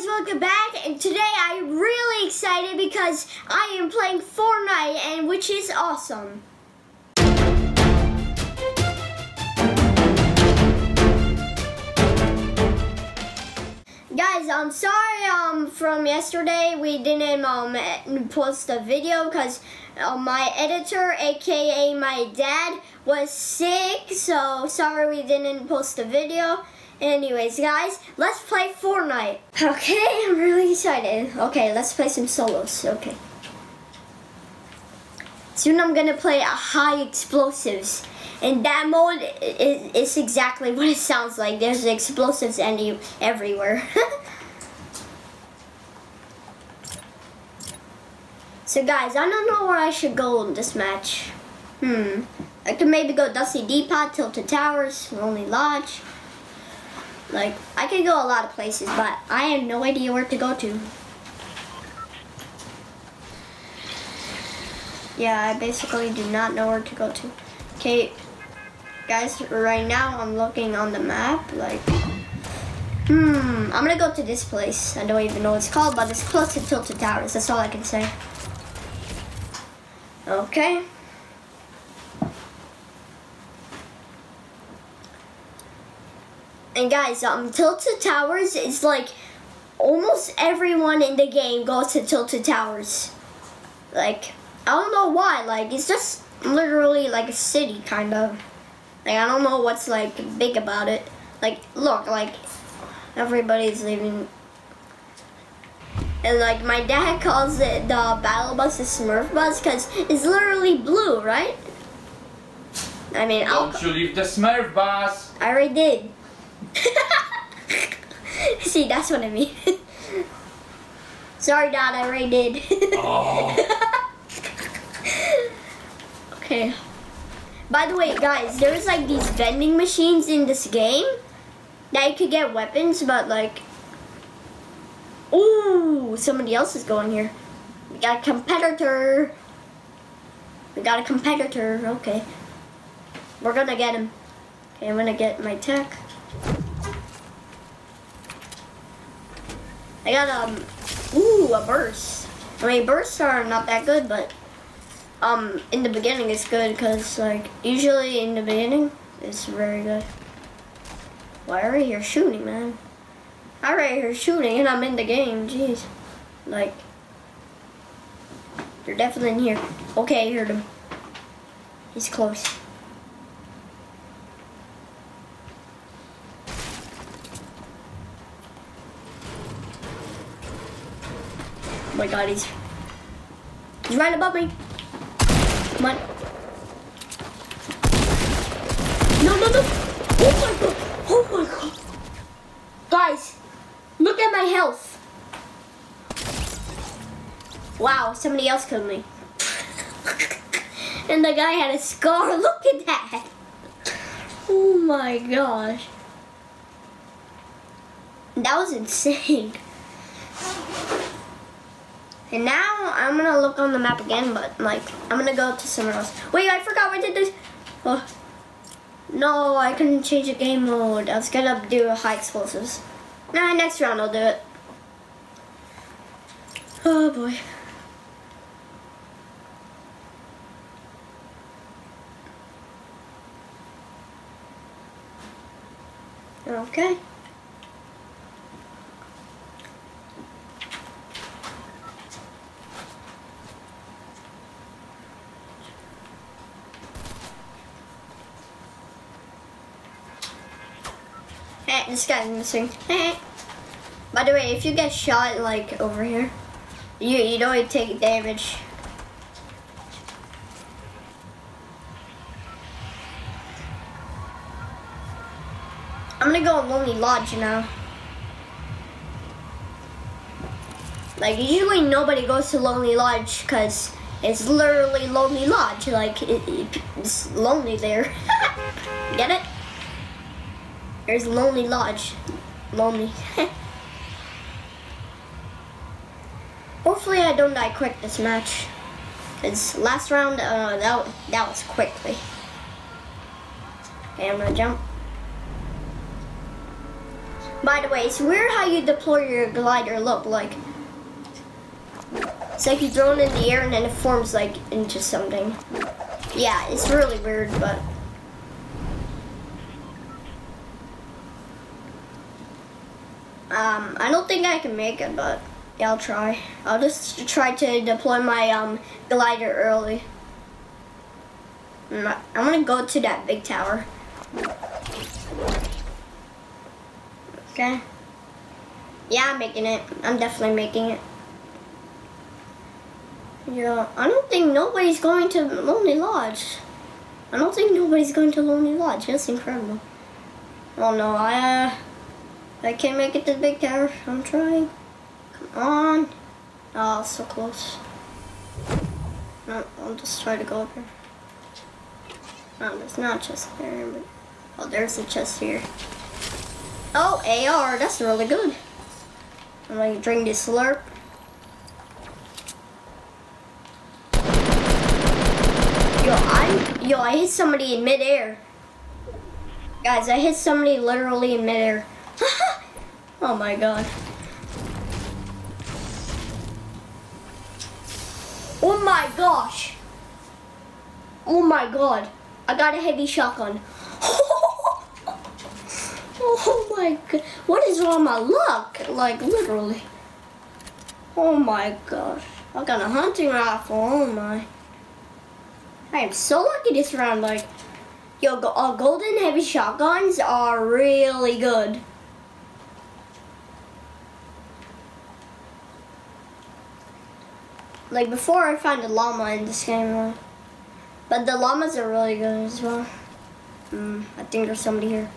guys, welcome back. And today I'm really excited because I am playing Fortnite, and which is awesome. Guys, I'm sorry um from yesterday we didn't um post a video because uh, my editor, aka my dad, was sick. So sorry we didn't post a video. Anyways, guys, let's play Fortnite. Okay, I'm really excited. Okay, let's play some solos. Okay. Soon I'm gonna play a high explosives. And that mode is, is exactly what it sounds like. There's explosives any everywhere. so guys, I don't know where I should go in this match. Hmm. I could maybe go Dusty Depot, Tilted Towers, Lonely Lodge. Like, I could go a lot of places, but I have no idea where to go to. Yeah, I basically do not know where to go to. Okay, guys, right now I'm looking on the map, like, hmm, I'm gonna go to this place. I don't even know what it's called, but it's close to Tilted Towers. That's all I can say. Okay. And guys, um, Tilted Towers is like almost everyone in the game goes to Tilted Towers. Like, I don't know why. Like, it's just literally like a city, kind of. Like, I don't know what's like big about it. Like, look, like everybody's leaving. And like my dad calls it the battle bus the Smurf bus because it's literally blue, right? I mean, don't I'll, you leave the Smurf bus? I already did. See, that's what I mean. Sorry, Dad, I already did. oh. okay. By the way, guys, there's like these vending machines in this game that you could get weapons, but like, ooh, somebody else is going here. We got a competitor. We got a competitor. Okay. We're gonna get him. Okay, I'm gonna get my tech. I got um, ooh, a burst. I mean, bursts are not that good, but um, in the beginning it's good because like usually in the beginning it's very good. Why are you here shooting, man? I'm right here shooting and I'm in the game. Jeez, like you're definitely in here. Okay, I heard him. He's close. My god, he's... He's right above me. Come on. No, no, no. Oh my god. Oh my god. Guys, look at my health. Wow, somebody else killed me. and the guy had a scar. Look at that. Oh my gosh. That was insane. And now I'm gonna look on the map again, but like I'm gonna go to somewhere else. Wait, I forgot what did this. Oh. No, I couldn't change the game mode. I was gonna do high explosives. Nah, next round I'll do it. Oh boy. Okay. This guy's missing. By the way, if you get shot like over here, you you don't take damage. I'm gonna go Lonely Lodge now. Like usually nobody goes to Lonely Lodge because it's literally Lonely Lodge. Like it, it, it's lonely there. Get it? There's Lonely Lodge. Lonely. Hopefully I don't die quick this match. Cause last round, uh, that, that was quickly. Okay, I'm gonna jump. By the way, it's weird how you deploy your glider look like. It's like you throw it in the air and then it forms like into something. Yeah, it's really weird, but. Um, I don't think I can make it, but yeah, I'll try. I'll just try to deploy my um, glider early. I'm, gonna go to that big tower. Okay. Yeah, I'm making it. I'm definitely making it. Yeah, I don't think nobody's going to Lonely Lodge. I don't think nobody's going to Lonely Lodge. That's incredible. Oh no, I uh, I can't make it to the big tower. I'm trying. Come on. Oh, so close. No, I'll just try to go up here. Oh, there's not a chest there, but oh, there's a chest here. Oh, AR, that's really good. I'm gonna drink this slurp. Yo, I'm yo, I hit somebody in midair. Guys, I hit somebody literally in midair. oh my god. Oh my gosh. Oh my god. I got a heavy shotgun. oh my god. What is wrong my luck? Like, literally. Oh my gosh. I got a hunting rifle. Oh my. I am so lucky this round. Like, yo, uh, golden heavy shotguns are really good. Like, before I found a llama in this game. But the llamas are really good as well. Mm, I think there's somebody here.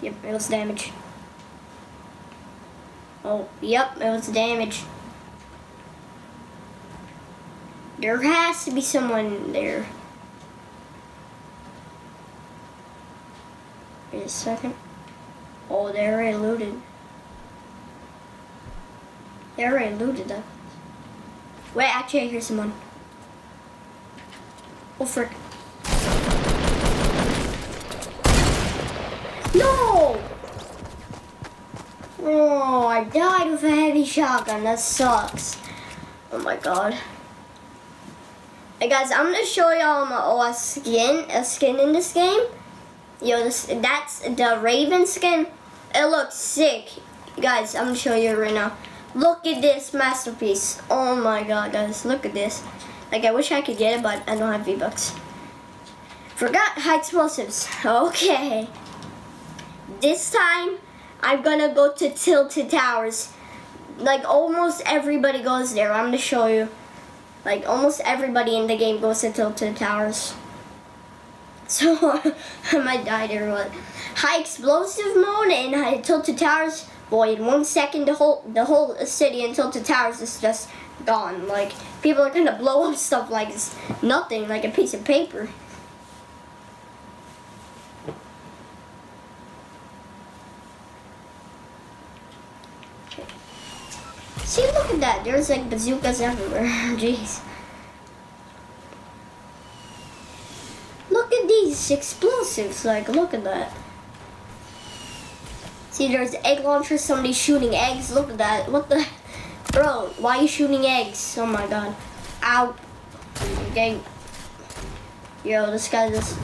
Yep, it was damage. Oh, yep, it was damage. There has to be someone there. Wait a second. Oh, they already looted. They already looted that. Wait, actually, I hear someone. Oh, frick. No! Oh, I died with a heavy shotgun. That sucks. Oh my god. Hey guys, I'm gonna show y'all oh, a skin, a skin in this game. Yo, this that's the Raven skin. It looks sick. Guys, I'm gonna show you right now. Look at this masterpiece. Oh my god, guys, look at this. Like, I wish I could get it, but I don't have V-Bucks. Forgot high explosives. Okay. This time, I'm gonna go to Tilted Towers. Like, almost everybody goes there. I'm gonna show you. Like, almost everybody in the game goes to Tilted Towers. So, I might die there, but... High explosive mode and high Tilted Towers. Boy, in one second, the whole the whole city in Tilted Towers is just gone. Like, people are gonna blow up stuff like it's nothing, like a piece of paper. See, look at that. There's like bazookas everywhere. Jeez. Look at these explosives. Like, look at that. See, there's egg launchers. Somebody shooting eggs. Look at that. What the? Bro, why are you shooting eggs? Oh my god. Ow. Yo, this guy just...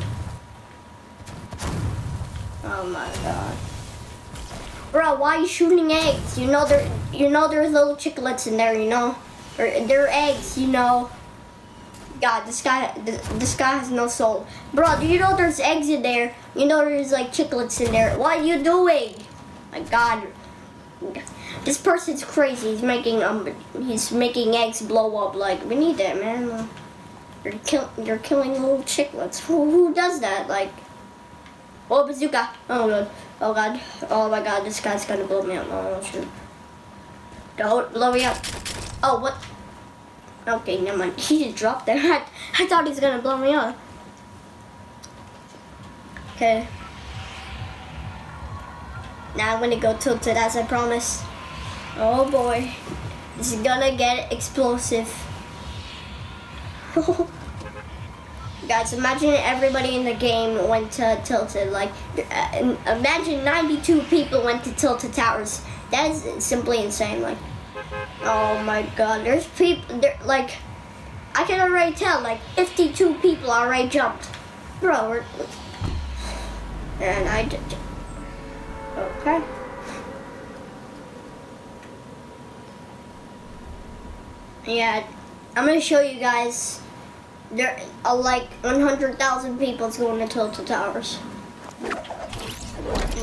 Oh my god. Bro, why are you shooting eggs? You know there you know there's little chicklets in there, you know? Or they're eggs, you know. God, this guy this guy has no soul. Bro, do you know there's eggs in there? You know there's like chicklets in there. What are you doing? God. This person's crazy. He's making um he's making eggs blow up. Like we need that, man. You're kill you're killing little chicklets. Who who does that? Like oh bazooka. Oh god. Oh god. Oh my god. This guy's gonna blow me up. Oh shoot. Don't blow me up. Oh what? Okay, never mind. He just dropped there. I, I thought he was gonna blow me up. Okay. Now I'm gonna go tilted as I promised. Oh boy. This is gonna get explosive. Guys, imagine everybody in the game went to Tilted. Like, uh, imagine 92 people went to Tilted Towers. That is simply insane. Like, oh my god, there's people, there, like, I can already tell, like, 52 people already jumped. Bro, and I. Okay. Yeah, I'm gonna show you guys. There are like 100,000 people going to Tilted Towers.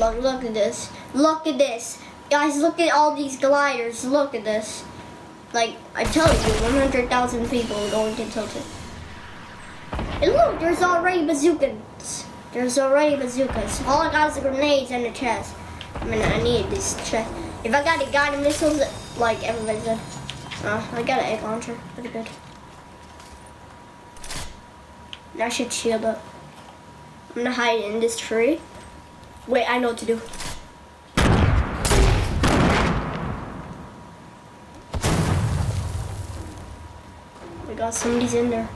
Look, look at this. Look at this. Guys, look at all these gliders. Look at this. Like, I tell you, 100,000 people are going to Tilted. And look, there's already bazookas. There's already bazookas. All I got is grenades and a chest. I mean, I need this chest. If I got a guided missiles, like everybody said. Oh, uh, I got an egg launcher. Pretty good. I should shield up. I'm gonna hide in this tree. Wait, I know what to do. We got somebody's in there.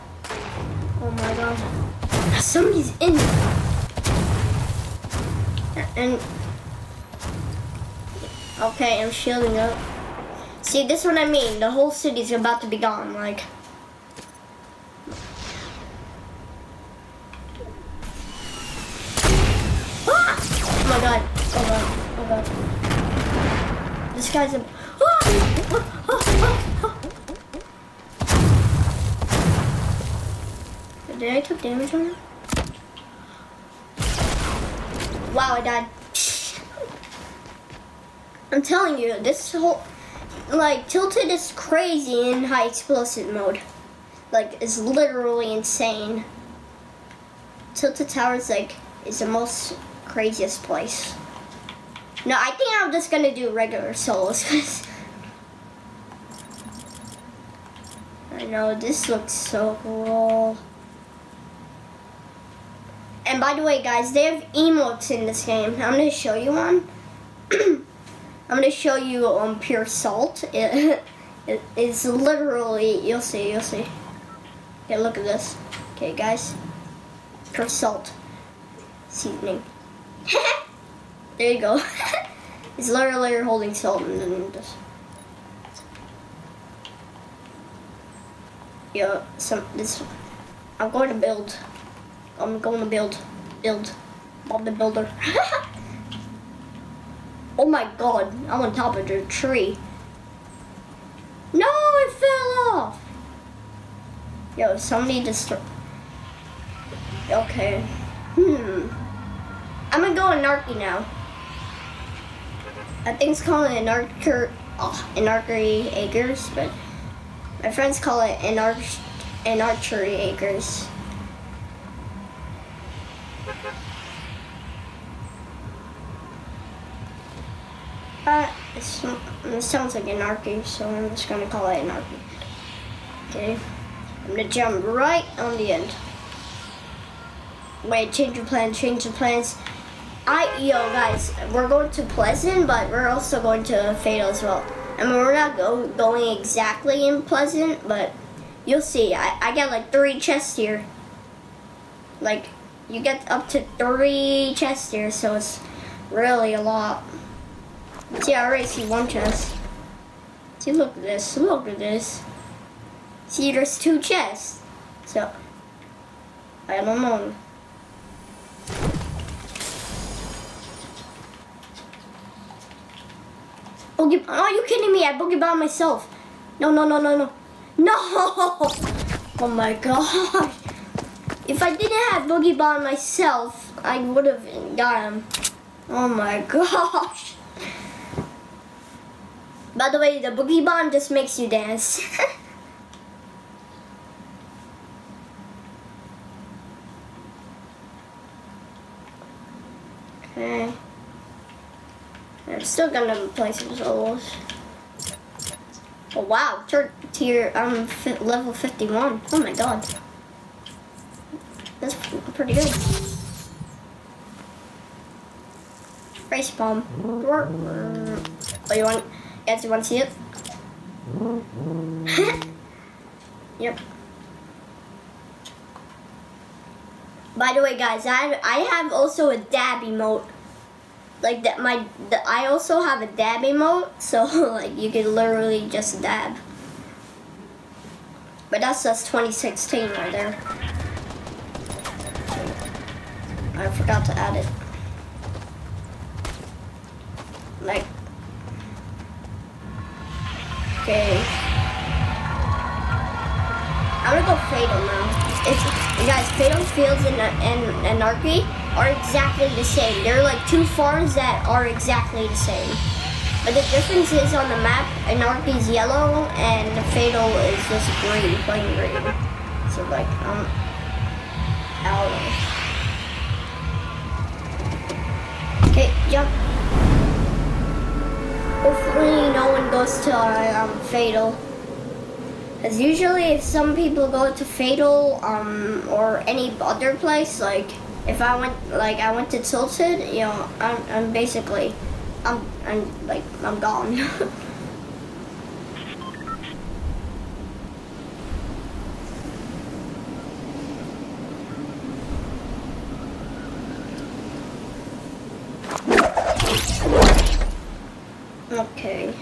Oh my god. Somebody's in there. And okay, I'm shielding up. See, this is what I mean. The whole city's about to be gone. Like. Ah! Oh my god. Oh god. Oh god. This guy's a. Ah! Ah! Ah! Ah! Did I take damage on him? Wow, I died. I'm telling you, this whole like tilted is crazy in high explosive mode. Like it's literally insane. Tilted Towers like is the most craziest place. No, I think I'm just gonna do regular solos because I know this looks so cool. And by the way, guys, they have emotes in this game. I'm gonna show you one. I'm gonna show you um pure salt. It, it is literally you'll see, you'll see. Okay, look at this. Okay, guys, pure salt seasoning. there you go. it's literally you're holding salt and then this. Yeah, some this. I'm going to build. I'm going to build, build, Bob the Builder. Oh my god, I'm on top of the tree. No, it fell off. Yo, somebody just. Okay. Hmm. I'm gonna go anarchy now. I think it's called an anarcher, oh, anarchy acres, but my friends call it an arch, an archery acres. Uh, it sounds like anarchy, so I'm just gonna call it anarchy. Okay, I'm gonna jump right on the end. Wait, change your plans, change your plans. I, yo, guys, we're going to Pleasant, but we're also going to Fatal as well. I mean, we're not go, going exactly in Pleasant, but you'll see. I, I got like three chests here. Like, you get up to three chests here, so it's really a lot. See, I already see one chest. See, look at this. Look at this. See, there's two chests. So, I don't know. Boogie, are you kidding me? I boogie bomb myself. No, no, no, no, no. No! Oh my gosh. If I didn't have boogie bomb myself, I would have got him. Oh my gosh. By the way, the boogie bomb just makes you dance. okay. I'm still gonna play some solos. Oh wow, tier, I'm um, level 51. Oh my god. That's pretty good. Race bomb. Oh, you want, guys, you want to see it? yep. By the way, guys, I I have also a dab emote. Like that, my the, I also have a dab emote, so like you can literally just dab. But that's just 2016 right there. I forgot to add it. Like, okay. I'm gonna go Fatal now. It's, guys, Fatal Fields and, and Anarchy are exactly the same. They're like two farms that are exactly the same. But the difference is on the map, Anarchy is yellow and Fatal is just green, plain green. So like, um, know. Okay, jump. Hopefully no one goes to um, Fatal. Because usually if some people go to Fatal um, or any other place, like if I went, like I went to Tilted, you know, I'm, I'm basically, I'm, I'm like, I'm gone. okay.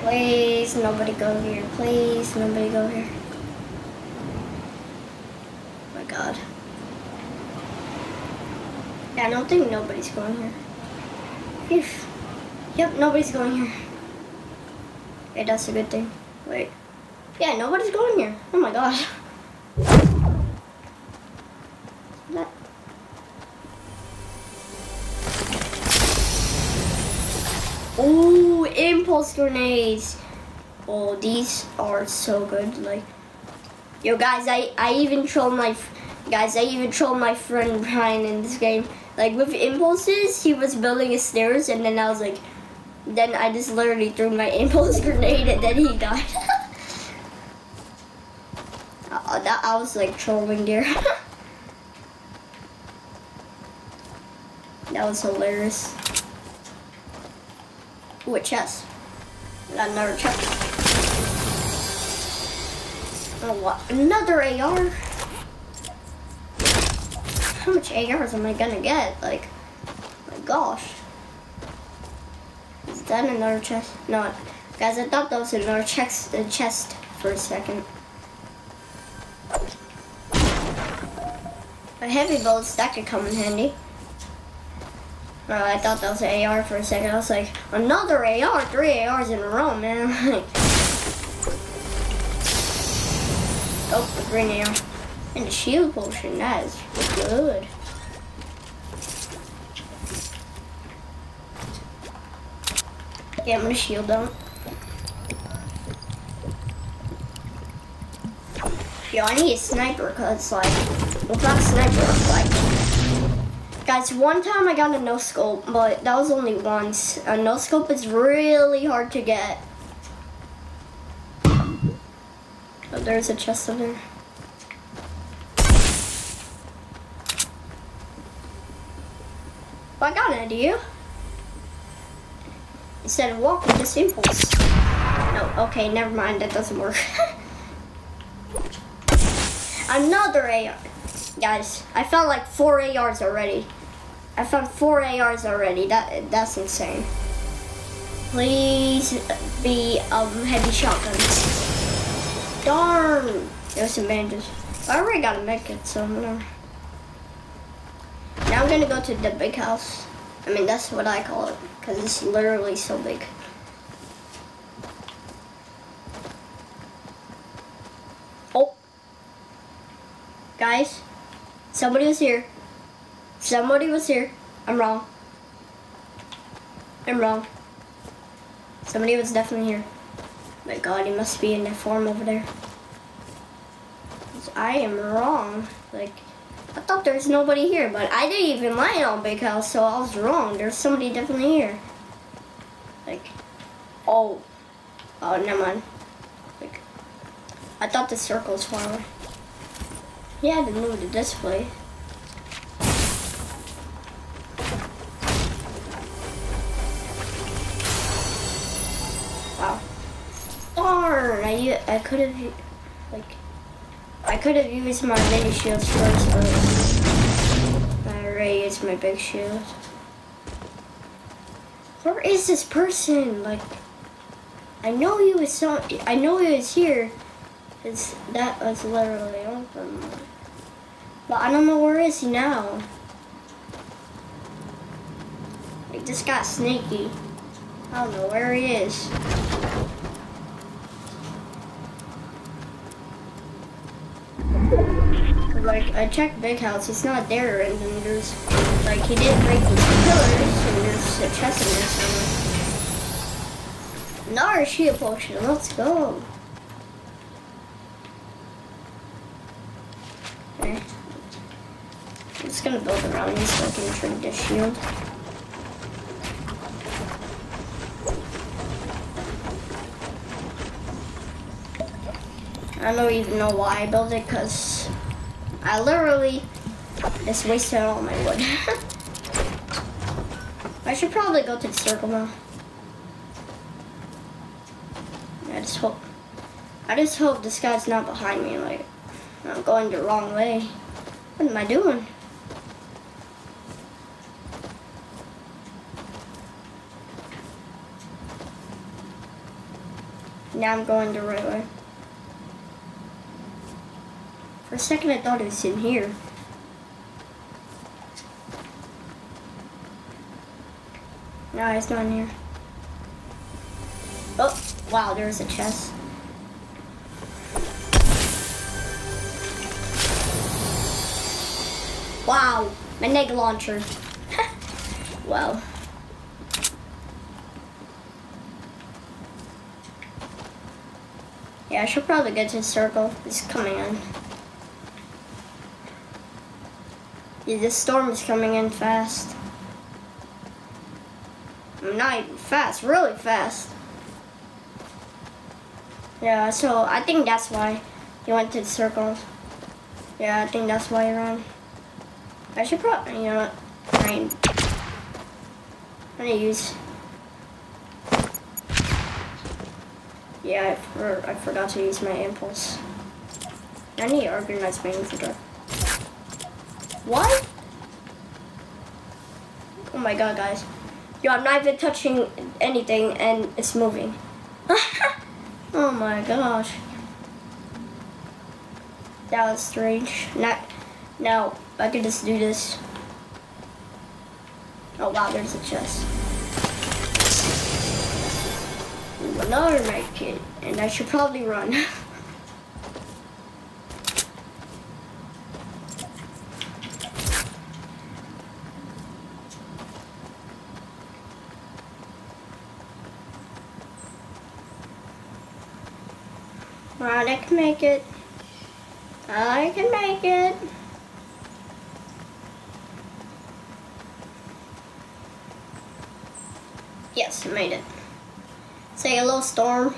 Please, nobody go here. Please, nobody go here. Oh my god. Yeah, I don't think nobody's going here. Yep, nobody's going here. Okay, that's a good thing. Wait. Yeah, nobody's going here. Oh my god. Ooh, impulse grenades. Oh, these are so good. Like, yo, guys, I I even trolled my guys. I even trolled my friend Brian in this game. Like with impulses, he was building a stairs, and then I was like, then I just literally threw my impulse grenade, and then he died. uh, that I was like trolling there. that was hilarious. Ooh, a chest. Another chest. Oh. Another AR? How much ARs am I gonna get? Like, my gosh. Is that another chest? No, guys, I thought that was another chest, a chest for a second. A heavy bullets, that could come in handy. Oh, I thought that was an AR for a second. I was like, another AR, three ARs in a row, man. oh, now. And the shield potion, that is good. Yeah, I'm gonna shield them. Yo, I need a sniper, cause like, without a sniper, like, guys, one time I got a no scope, but that was only once. A no scope is really hard to get. Oh, there's a chest over there. Well, I got an idea. Instead of walking, just impulse. No, okay, never mind. That doesn't work. Another AR. Guys, I found like four ARs already. I found four ARs already. That That's insane. Please be um, heavy shotguns. Darn! There's some bandages. I already got a medkit, so whatever. I'm gonna go to the big house. I mean, that's what I call it, because it's literally so big. Oh. Guys, somebody was here. Somebody was here. I'm wrong. I'm wrong. Somebody was definitely here. My god, he must be in that form over there. I am wrong. Like, I thought there was nobody here, but I didn't even land on Big House, so I was wrong. There's somebody definitely here. Like, oh. Oh, never mind. Like, I thought the circle was far away. Yeah, I didn't move the display. Wow. Darn, I, I could have, like, I could have used my mini shields first, but I already used my big shield. Where is this person? Like, I know he was so. I know he was here. That was literally open. But I don't know where is he now. Like this got sneaky. I don't know where he is. Like I checked Big House, he's not there, and then there's like he didn't break these pillars, and there's a chest in there somewhere. Another shield potion. Let's go. Okay. I'm just gonna build around you so I can drink this shield. I don't even know why I built it because I literally just wasted all my wood. I should probably go to the circle now. I just hope I just hope this guy's not behind me like I'm going the wrong way. What am I doing? Now I'm going the right way. For a second I thought it was in here. No, it's not in here. Oh, wow, there's a chest. Wow, my neg launcher. wow. Yeah, I should probably get to the circle. It's coming in. Yeah, this storm is coming in fast. Not even fast, really fast. Yeah, so I think that's why he went to the circle. Yeah, I think that's why he ran. I should probably, you know what, rain. I'm gonna use. Yeah, I, for, I forgot to use my impulse. I need to organize my inventory. What? Oh my god, guys. Yo, I'm not even touching anything and it's moving. oh my gosh. That was strange. Not, now, I can just do this. Oh wow, there's a chest. Ooh, another night kit, and I should probably run. Alright, I can make it. I can make it. Yes, I made it. Say hello, Storm.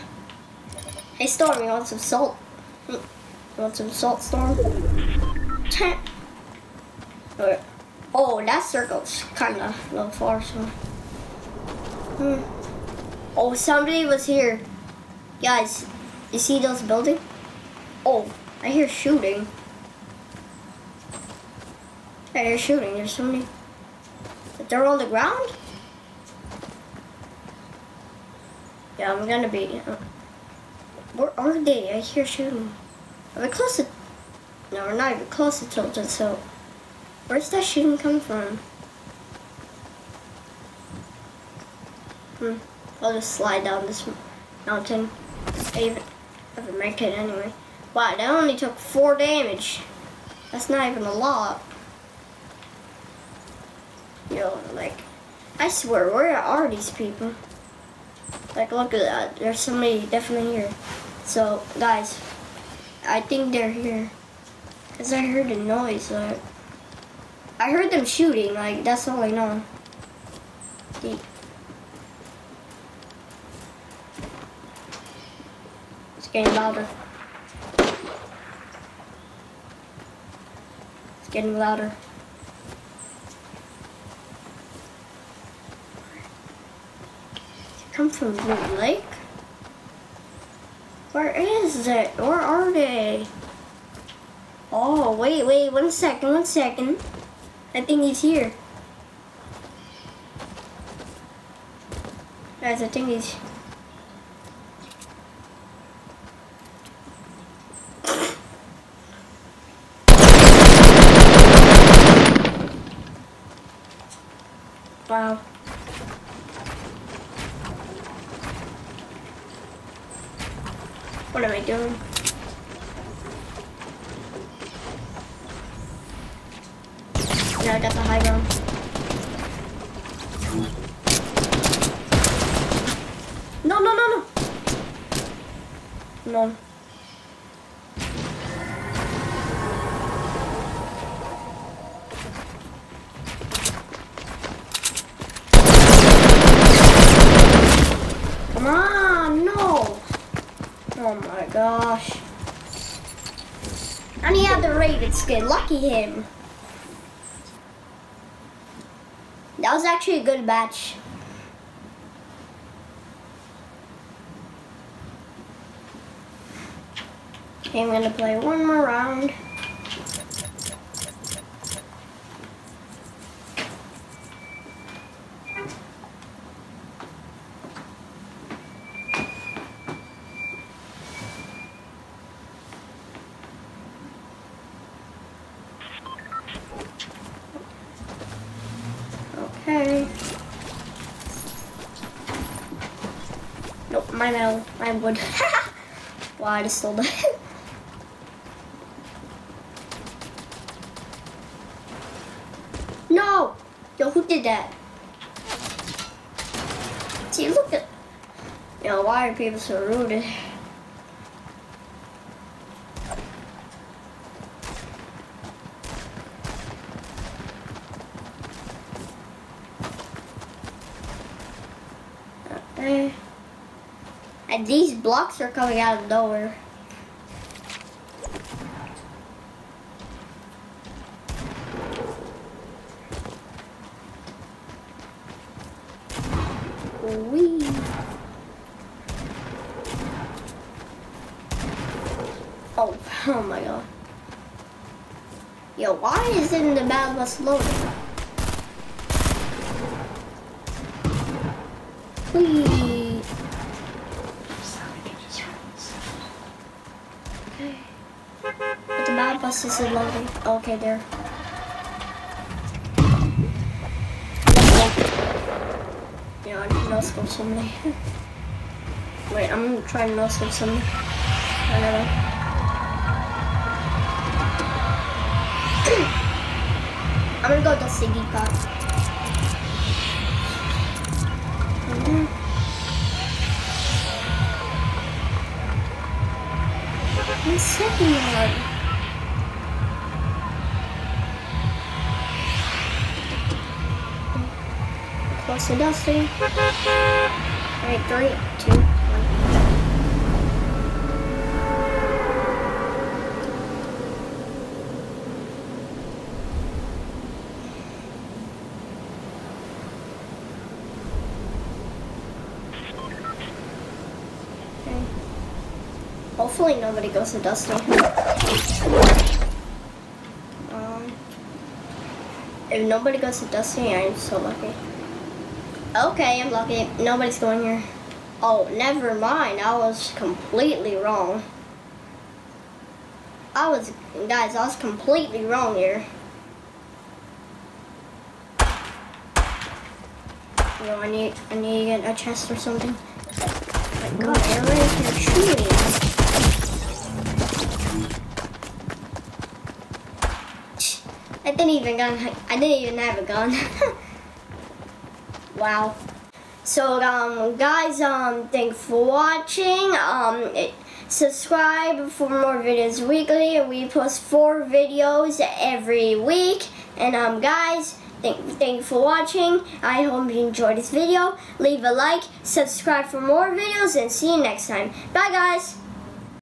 Hey, Storm, you want some salt? You want some salt, Storm? okay. Oh, that circle's kind of a little far, so. Hmm. Oh, somebody was here. Guys, you see those buildings? Oh, I hear shooting. I hear shooting. There's so many. They're on the ground? Yeah, I'm gonna be. Uh, where are they? I hear shooting. Are we close to. No, we're not even close to Tilted, so. Where's that shooting come from? Hmm. I'll just slide down this mountain. I even ever make it anyway. Wow, that only took four damage. That's not even a lot. Yo, like, I swear, where are these people? Like, look at that. There's somebody definitely here. So, guys, I think they're here. Because I heard a noise. Like, I heard them shooting. Like, that's all I know. It's getting louder. Getting louder. come from Blue Lake? Where is it? Where are they? Oh, wait, wait, one second, one second. I think he's here. Guys, I think he's... Wow. What am I doing? Lucky him. That was actually a good match. Okay, I'm gonna play one more round. Okay. Nope, metal, my wood. I just stole that. no! Yo, who did that? See, look at. Yo, why are people so rude? Okay. And these blocks are coming out of nowhere. Wee. Oh, oh my god. Yo, why isn't the bus loading? Whee! But the battle bus isn't loading. Okay, there. Yeah, I can no scope somebody. Wait, I'm gonna try and no scope somebody. I don't know. I'm gonna go to Siggy. Mhm. One second, Lord. Close to Dusty. Alright, three, two, one. Okay. Hopefully nobody goes to Dusty. Um, if nobody goes to Dusty, I'm so lucky. Okay, I'm lucky. Nobody's going here. Oh, never mind. I was completely wrong. I was, guys, I was completely wrong here. Yo, I need, I need to get a chest or something. Oh my god, everybody's me. I didn't even gun. I didn't even have a gun. wow. So um, guys, um, thanks for watching. Um, it, subscribe for more videos weekly. We post four videos every week. And um, guys, thank thank you for watching. I hope you enjoyed this video. Leave a like, subscribe for more videos, and see you next time. Bye, guys.